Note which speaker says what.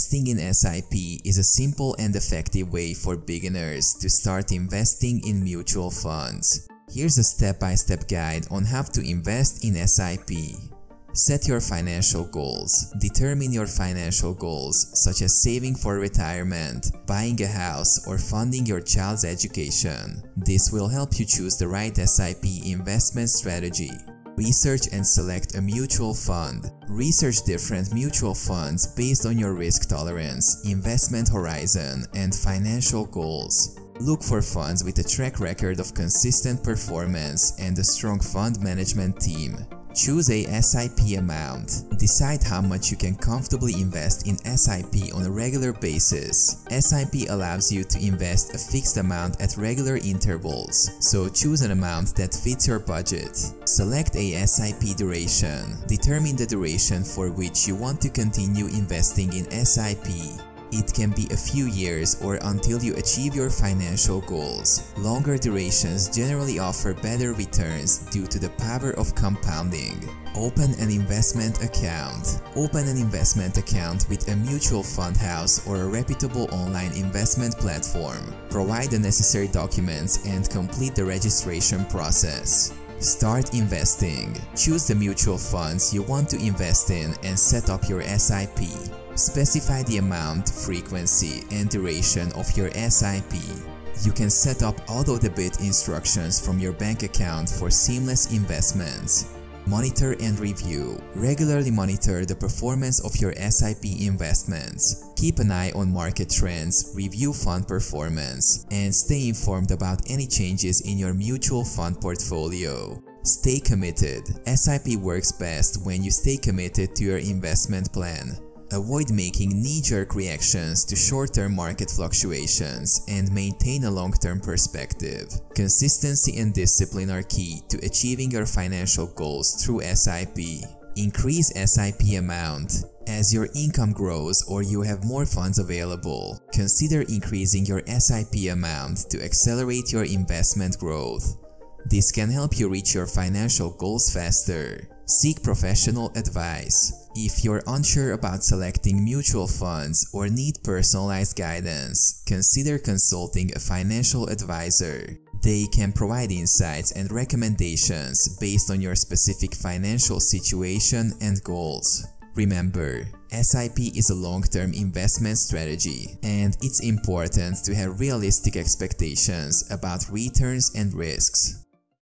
Speaker 1: Investing in SIP is a simple and effective way for beginners to start investing in mutual funds. Here's a step-by-step -step guide on how to invest in SIP. Set your financial goals. Determine your financial goals, such as saving for retirement, buying a house, or funding your child's education. This will help you choose the right SIP investment strategy. Research and select a mutual fund. Research different mutual funds based on your risk tolerance, investment horizon, and financial goals. Look for funds with a track record of consistent performance and a strong fund management team. Choose a SIP amount. Decide how much you can comfortably invest in SIP on a regular basis. SIP allows you to invest a fixed amount at regular intervals, so choose an amount that fits your budget. Select a SIP duration. Determine the duration for which you want to continue investing in SIP. It can be a few years or until you achieve your financial goals. Longer durations generally offer better returns due to the power of compounding. Open an investment account. Open an investment account with a mutual fund house or a reputable online investment platform. Provide the necessary documents and complete the registration process. Start investing. Choose the mutual funds you want to invest in and set up your SIP. Specify the amount, frequency, and duration of your SIP. You can set up auto-debit instructions from your bank account for seamless investments. Monitor and review. Regularly monitor the performance of your SIP investments. Keep an eye on market trends, review fund performance, and stay informed about any changes in your mutual fund portfolio. Stay committed. SIP works best when you stay committed to your investment plan. Avoid making knee-jerk reactions to short-term market fluctuations and maintain a long-term perspective. Consistency and discipline are key to achieving your financial goals through SIP. Increase SIP amount. As your income grows or you have more funds available, consider increasing your SIP amount to accelerate your investment growth. This can help you reach your financial goals faster. Seek professional advice. If you're unsure about selecting mutual funds or need personalized guidance, consider consulting a financial advisor. They can provide insights and recommendations based on your specific financial situation and goals. Remember, SIP is a long-term investment strategy, and it's important to have realistic expectations about returns and risks.